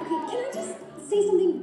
Okay, can I just say something